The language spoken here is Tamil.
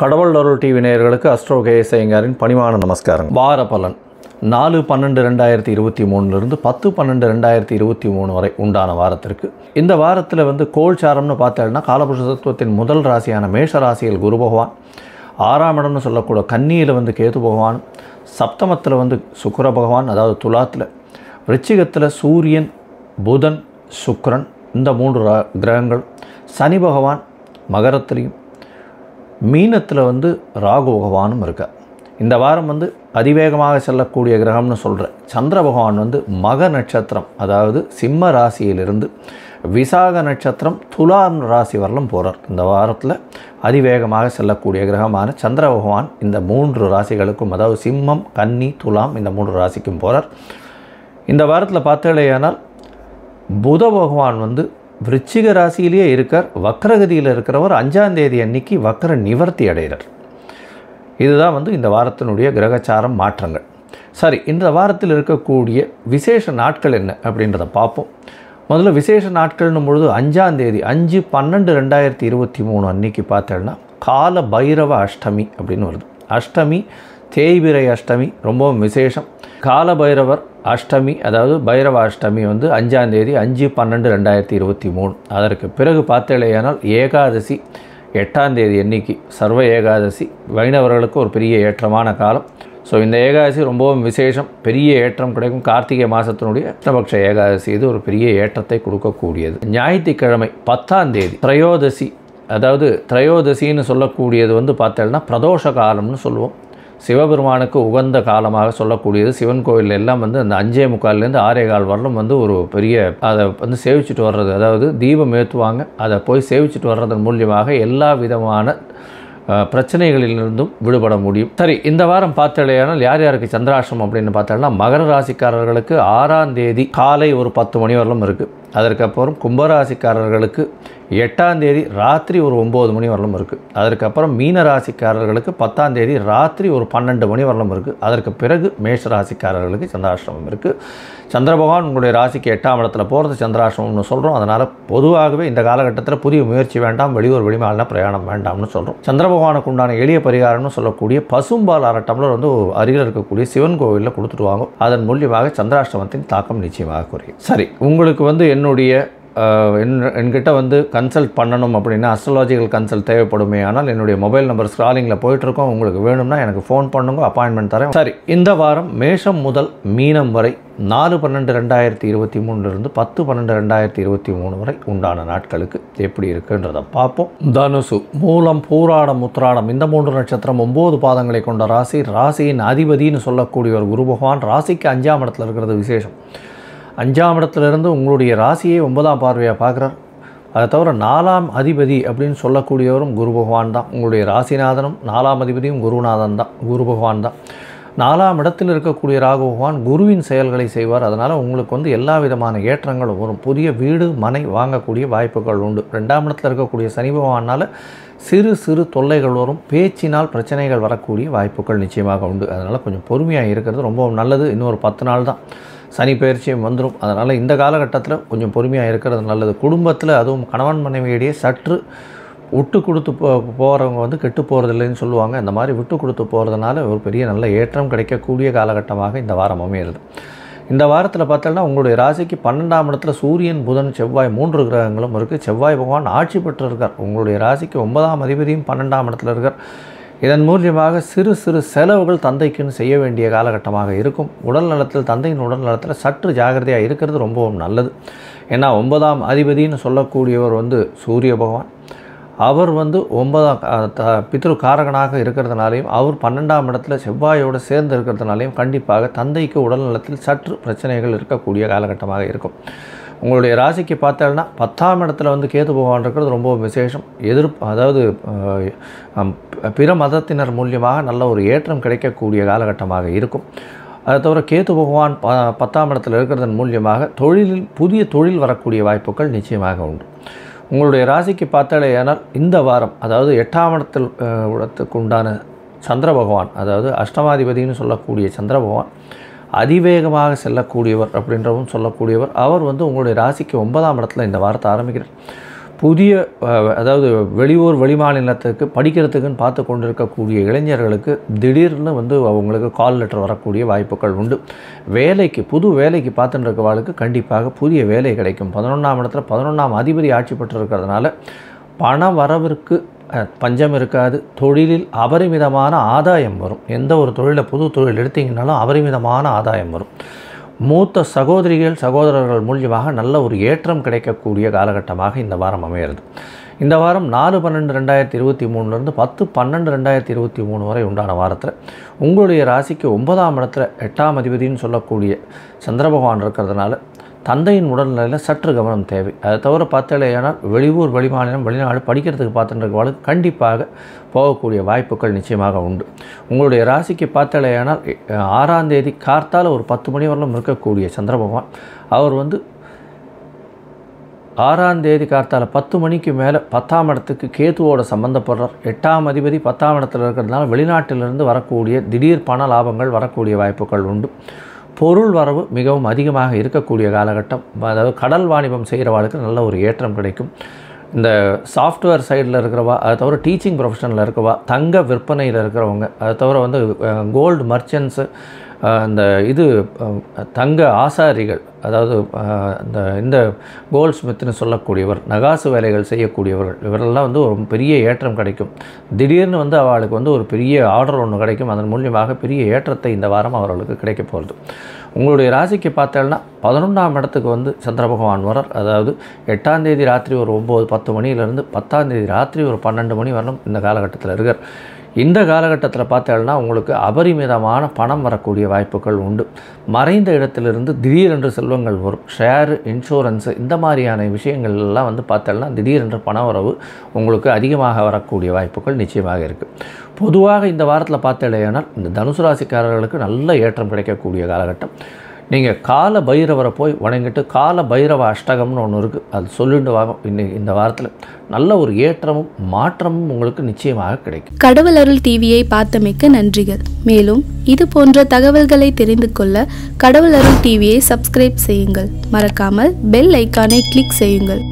கடவுள் அருள் டிவி நேயர்களுக்கு அஸ்ட்ரோ கேஎஸ் ஐயங்காரின் பணிவான நமஸ்காரம் வார பலன். நாலு பன்னெண்டு ரெண்டாயிரத்தி இருபத்தி மூணுலேருந்து பத்து பன்னெண்டு ரெண்டாயிரத்தி இருபத்தி மூணு வரை உண்டான வாரத்திற்கு. இந்த வாரத்தில் வந்து கோல்சாரம்னு பார்த்தேன்னா காலபுருஷ தத்துவத்தின் முதல் ராசியான மேஷ ராசியில் குரு பகவான் ஆறாம் இடம்னு சொல்லக்கூட கன்னியில் வந்து கேது பகவான் சப்தமத்தில் வந்து சுக்கர பகவான் அதாவது துலாத்தில். விருச்சிகத்தில் சூரியன் புதன் சுக்ரன் இந்த மூன்று கிரகங்கள். சனி பகவான் மகரத்திலையும் மீனத்தில் வந்து ராகு பகவானும் இருக்கார் இந்த வாரம் வந்து அதிவேகமாக செல்லக்கூடிய கிரகம்னு சொல்கிறேன் சந்திர பகவான் வந்து மக நட்சத்திரம் அதாவது சிம்ம ராசியிலிருந்து விசாக நட்சத்திரம் துலாம் ராசி வரலும் போகிறார் இந்த வாரத்தில் அதிவேகமாக செல்லக்கூடிய கிரகமான சந்திர பகவான் இந்த மூன்று ராசிகளுக்கும் அதாவது சிம்மம் கன்னி துலாம் இந்த மூன்று ராசிக்கும் போகிறார் இந்த வாரத்தில் பார்த்தாலேயானால் புத பகவான் வந்து விருச்சிக ராசியிலேயே இருக்கார். வக்ரகதியில் இருக்கிறவர் அஞ்சாம் தேதி அன்னைக்கு வக்ர நிவர்த்தி அடைகிறார். இதுதான் வந்து இந்த வாரத்தினுடைய கிரகச்சாரம் மாற்றங்கள். சரி இந்த வாரத்தில் இருக்கக்கூடிய விசேஷ நாட்கள் என்ன அப்படின்றத பார்ப்போம். முதல்ல விசேஷ நாட்கள்னும் பொழுது அஞ்சாம் தேதி அஞ்சு பன்னெண்டு ரெண்டாயிரத்தி இருபத்தி மூணு அன்னைக்கு பார்த்தேன்னா கால பைரவ அஷ்டமி அப்படின்னு வருது. அஷ்டமி தேய்பிரை அஷ்டமி ரொம்பவும் விசேஷம். கால பைரவர் அஷ்டமி அதாவது பைரவ அஷ்டமி வந்து அஞ்சாந்தேதி அஞ்சு பன்னெண்டு ரெண்டாயிரத்தி இருபத்தி மூணு. அதற்கு பிறகு பார்த்தேலையானால் ஏகாதசி எட்டாந்தேதி எண்ணிக்கை சர்வ ஏகாதசி. வைணவர்களுக்கு ஒரு பெரிய ஏற்றமான காலம். ஸோ இந்த ஏகாதசி ரொம்பவும் விசேஷம். பெரிய ஏற்றம் கிடைக்கும். கார்த்திகை மாதத்தினுடைய கிருஷ்ணபக்ஷ ஏகாதசி இது ஒரு பெரிய ஏற்றத்தை கொடுக்கக்கூடியது. ஞாயிற்றுக்கிழமை பத்தாம் தேதி திரையோதசி அதாவது திரையோதசின்னு சொல்லக்கூடியது வந்து பார்த்தோம்னா பிரதோஷ காலம்னு சொல்லுவோம். சிவபெருமானுக்கு உகந்த காலமாக சொல்லக்கூடியது. சிவன் கோயில் எல்லாம் வந்து அந்த அஞ்சே முக்கால்லேருந்து ஆறே கால் வரலும் வந்து ஒரு பெரிய அதை வந்து சேவிச்சுட்டு வர்றது. அதாவது தீபம் ஏற்றுவாங்க. அதை போய் சேவிச்சுட்டு வர்றதன் மூலியமாக எல்லா விதமான பிரச்சனைகளிலிருந்தும் விடுபட முடியும். சரி இந்த வாரம் பார்த்தலையானால் யார் யாருக்கு சந்திராசிரம் அப்படின்னு பார்த்தோம்னா மகர ராசிக்காரர்களுக்கு ஆறாம் தேதி காலை ஒரு பத்து மணி வரலும் இருக்குது அதற்கப்புறம் கும்பராசிக்காரர்களுக்கு எட்டாம் தேதி ராத்திரி ஒரு ஒம்பது மணி வரலும் இருக்குது அதற்கப்புறம் மீன ராசிக்காரர்களுக்கு பத்தாம் தேதி ராத்திரி ஒரு பன்னெண்டு மணி வரலும் இருக்குது அதற்கு பிறகு மேஷ ராசிக்காரர்களுக்கு சந்திராசிரமம் இருக்குது சந்திர பகவான் உங்களுடைய ராசிக்கு எட்டாம் இடத்துல போகிறது சந்திராசிரமம்னு சொல்கிறோம் அதனால் பொதுவாகவே இந்த காலகட்டத்தில் புதிய முயற்சி வேண்டாம் வெளியூர் வெளிமாநில பிரயாணம் வேண்டாம்னு சொல்கிறோம் சந்திர பகவானுக்கு உண்டான எளிய பரிகாரம்னு சொல்லக்கூடிய பசும்பால் அரை டம்ளர் வந்து அருகில் இருக்கக்கூடிய சிவன் கோவிலில் கொடுத்துட்டு வாங்க. அதன் மூலியமாக சந்திராசிரமத்தின் தாக்கம் நிச்சயமாக குறையும். சரி உங்களுக்கு வந்து என்னுடைய என்கிட்ட வந்து கன்சல்ட் பண்ணணும் அப்படின்னா அஸ்ட்ராலாஜிக்கல் கன்சல்ட் தேவைப்படுமே. ஆனால் என்னுடைய மொபைல் நம்பர் ஸ்க்ராலிங்கில் போயிட்டுருக்கோம். உங்களுக்கு வேணும்னா எனக்கு ஃபோன் பண்ணுங்க அப்பாயின்மெண்ட் தரேன். சரி இந்த வாரம் மேஷம் முதல் மீனம் வரை நாலு பன்னெண்டு ரெண்டாயிரத்தி இருபத்தி மூணுலேருந்து பத்து பன்னெண்டு ரெண்டாயிரத்தி இருபத்தி மூணு வரை உண்டான நாட்களுக்கு எப்படி இருக்குன்றதை பார்ப்போம். தனுசு மூலம் பூராடம் உத்ராடம் இந்த மூன்று நட்சத்திரம் ஒம்பது பாதங்களை கொண்ட ராசி ராசியின் அதிபதின்னு சொல்லக்கூடிய ஒரு குரு பகவான் ராசிக்கு அஞ்சாம் இடத்துல இருக்கிறது விசேஷம். அஞ்சாம் இடத்துலேருந்து உங்களுடைய ராசியை ஒன்பதாம் பார்வையாக பார்க்குறார். அதை தவிர நாலாம் அதிபதி அப்படின்னு சொல்லக்கூடியவரும் குரு பகவான் தான். உங்களுடைய ராசிநாதனும் நாலாம் அதிபதியும் குருநாதன் தான். குரு பகவான் தான். நாலாம் இடத்தில் இருக்கக்கூடிய ராகு பகவான் குருவின் செயல்களை செய்வார். அதனால் உங்களுக்கு வந்து எல்லா விதமான ஏற்றங்களும் வரும். புதிய வீடு மனை வாங்கக்கூடிய வாய்ப்புகள் உண்டு. ரெண்டாம் இடத்தில் இருக்கக்கூடிய சனி பகவானால் சிறு சிறு தொல்லைகள் வரும். பேச்சினால் பிரச்சனைகள் வரக்கூடிய வாய்ப்புகள் நிச்சயமாக உண்டு. அதனால் கொஞ்சம் பொறுமையாக இருக்கிறது ரொம்ப நல்லது. இன்னொரு பத்து நாள் தான். சனி பயிற்சியும் வந்துடும் அதனால் இந்த காலகட்டத்தில் கொஞ்சம் பொறுமையாக இருக்கிறது நல்லது. குடும்பத்தில் அதுவும் கணவன் மனைவியிடையே சற்று விட்டு கொடுத்து போ போகிறவங்க வந்து கெட்டு போகிறதில்லைன்னு சொல்லுவாங்க. இந்த மாதிரி விட்டு கொடுத்து போகிறதுனால ஒரு பெரிய நல்ல ஏற்றம் கிடைக்கக்கூடிய காலகட்டமாக இந்த வாரம் அமையிறது. இந்த வாரத்தில் பார்த்தோம்னா உங்களுடைய ராசிக்கு பன்னெண்டாம் இடத்துல சூரியன் புதன் செவ்வாய் மூன்று கிரகங்களும் இருக்குது செவ்வாய் பகவான் ஆட்சி பெற்று இருக்கார் உங்களுடைய ராசிக்கு ஒன்பதாம் அதிபதியும் பன்னெண்டாம் இடத்துல இருக்கார். இதன் மூலியமாக சிறு சிறு செலவுகள் தந்தைக்குன்னு செய்ய வேண்டிய காலகட்டமாக இருக்கும். உடல் நலத்தில் தந்தையின் உடல் நலத்தில் சற்று ஜாகிரதையாக இருக்கிறது ரொம்பவும் நல்லது. ஏன்னா ஒன்பதாம் அதிபதின்னு சொல்லக்கூடியவர் வந்து சூரிய பகவான். அவர் வந்து ஒன்பதாம் த- பித்ரு காரகனாக இருக்கிறதுனாலையும் அவர் பன்னெண்டாம் இடத்துல செவ்வாயோடு சேர்ந்து இருக்கிறதுனாலையும் கண்டிப்பாக தந்தைக்கு உடல் நலத்தில் சற்று பிரச்சனைகள் இருக்கக்கூடிய காலகட்டமாக இருக்கும். உங்களுடைய ராசிக்கு பார்த்தோம்னா பத்தாம் இடத்துல வந்து கேது பகவான் இருக்கிறது ரொம்ப விசேஷம். எதிர்ப்பு அதாவது பிற மதத்தினர் மூலியமாக நல்ல ஒரு ஏற்றம் கிடைக்கக்கூடிய காலகட்டமாக இருக்கும். அதை தவிர கேது பகவான் ப பத்தாம் இடத்தில் இருக்கிறதன் மூலியமாக தொழிலில் புதிய தொழில் வரக்கூடிய வாய்ப்புகள் நிச்சயமாக உண்டு. உங்களுடைய ராசிக்கு பார்த்தாலே ஆனால் இந்த வாரம் அதாவது எட்டாம் இடத்தில் அஹ், இடத்துக்கு உண்டான சந்திர பகவான் அதாவது அஷ்டமாதிபதினு சொல்லக்கூடிய சந்திர பகவான் அதிவேகமாக செல்லக்கூடியவர் அப்படின்றவும் சொல்லக்கூடியவர். அவர் வந்து உங்களுடைய ராசிக்கு ஒன்பதாம் இடத்துல இந்த வாரத்தை ஆரம்பிக்கிறார். புதிய அதாவது வெளியூர் வெளிமாநிலத்துக்கு படிக்கிறதுக்குன்னு பார்த்து கொண்டிருக்கக்கூடிய இளைஞர்களுக்கு திடீர்னு வந்து அவங்களுக்கு கால் லெட்டர் வரக்கூடிய வாய்ப்புகள் உண்டு. வேலைக்கு புது வேலைக்கு பார்த்துட்டு இருக்கவாளுக்கு கண்டிப்பாக புதிய வேலை கிடைக்கும். பதினொன்றாம் இடத்துல பதினொன்றாம் அதிபதி ஆட்சி பெற்றிருக்கிறதுனால பண வரவிற்கு பஞ்சம் இருக்காது. தொழிலில் அபரிமிதமான ஆதாயம் வரும். எந்த ஒரு தொழிலை புது தொழில் எடுத்தீங்கன்னாலும் அபரிமிதமான ஆதாயம் வரும். மூத்த சகோதரிகள் சகோதரர்கள் மூலியமாக நல்ல ஒரு ஏற்றம் கிடைக்கக்கூடிய காலகட்டமாக இந்த வாரம் அமையிறது இந்த வாரம் நாலு பன்னெண்டு ரெண்டாயிரத்தி இருபத்தி மூணுலேருந்து பத்து பன்னெண்டு ரெண்டாயிரத்தி இருபத்தி மூணு வரை உண்டான வாரத்தில் உங்களுடைய ராசிக்கு ஒன்பதாம் இடத்துல எட்டாம் அதிபதின்னு சொல்லக்கூடிய சந்திர பகவான் இருக்கிறதுனால தந்தையின் உடல்நிலையில் சற்று கவனம் தேவை. அதை தவிர பார்த்தாலேயானால் வெளியூர் வெளிமாநிலம் வெளிநாடு படிக்கிறதுக்கு பார்த்துட்டு கண்டிப்பாக போகக்கூடிய வாய்ப்புகள் நிச்சயமாக உண்டு. உங்களுடைய ராசிக்கு பார்த்தாலேயானால் ஆறாம் தேதி கார்த்தால ஒரு பத்து மணி வரலும் இருக்கக்கூடிய சந்திர பகவான் அவர் வந்து ஆறாம் தேதி கார்த்தால பத்து மணிக்கு மேலே பத்தாம் இடத்துக்கு கேத்துவோட சம்மந்தப்படுறார் எட்டாம் அதிபதி பத்தாம் இடத்துல இருக்கிறதுனால வெளிநாட்டிலிருந்து வரக்கூடிய திடீர் பண லாபங்கள் வரக்கூடிய வாய்ப்புகள் உண்டு. பொருள் வரவு மிகவும் அதிகமாக இருக்கக்கூடிய காலகட்டம். அதாவது கடல் வாணிபம் செய்கிறவாளுக்கு நல்ல ஒரு ஏற்றம் கிடைக்கும். இந்த சாஃப்ட்வேர் சைடில் இருக்கிறவா அதை தவிர டீச்சிங் ப்ரொஃபஷனில் இருக்கவா தங்க விற்பனையில் இருக்கிறவங்க அதை தவிர வந்து கோல்டு மர்ச்சன்ட்ஸு அந்த இது தங்க ஆசாரிகள் அதாவது அந்த இந்த இந்த கோல்ட் ஸ்மித்னு சொல்லக்கூடியவர் நகாசு வேலைகள் செய்யக்கூடியவர்கள் இவரெல்லாம் வந்து ஒரு பெரிய ஏற்றம் கிடைக்கும். திடீர்னு வந்து அவளுக்கு வந்து ஒரு பெரிய ஆர்டர் ஒன்று கிடைக்கும். அதன் மூலியமாக பெரிய ஏற்றத்தை இந்த வாரம் அவர்களுக்கு கிடைக்க போகிறது உங்களுடைய ராசிக்கு பார்த்தேன்னா பதினொன்றாம் இடத்துக்கு வந்து சந்திர பகவான் வரார் அதாவது எட்டாம் தேதி ராத்திரி ஒரு ஒம்பது பத்து மணியிலேருந்து பத்தாம் தேதி ராத்திரி ஒரு பன்னெண்டு மணி வரணும் இந்த காலகட்டத்தில் இருக்கார். இந்த காலகட்டத்தில் பார்த்தீங்கன்னா உங்களுக்கு அபரிமிதமான பணம் வரக்கூடிய வாய்ப்புகள் உண்டு. மறைந்த இடத்திலிருந்து திடீரென்று செல்வங்கள் வரும். ஷேர் இன்சூரன்ஸு இந்த மாதிரியான விஷயங்கள் எல்லாம் வந்து பார்த்தோம்னா திடீரென்று பண வரவு உங்களுக்கு அதிகமாக வரக்கூடிய வாய்ப்புகள் நிச்சயமாக இருக்குது பொதுவாக இந்த வாரத்தில் பார்த்தேனால் இந்த தனுசு ராசிக்காரர்களுக்கு நல்ல ஏற்றம் கிடைக்கக்கூடிய காலகட்டம். நீங்கள் கால பைரவரை போய் வணங்கிட்டு கால பைரவ அஷ்டகம்னு ஒன்று இருக்குது அது சொல்லிட்டு வாங்க. இன்னைக்கு இந்த வாரத்தில் நல்ல ஒரு ஏற்றமும் மாற்றமும் உங்களுக்கு நிச்சயமாக கிடைக்கும். கடவுள் அருள் டிவியை பார்த்தமைக்க நன்றிகள். மேலும் இது போன்ற தகவல்களை தெரிந்து கொள்ள கடவுள் அருள் டிவியை சப்ஸ்கிரைப் செய்யுங்கள். மறக்காமல் பெல் ஐக்கானை கிளிக் செய்யுங்கள்.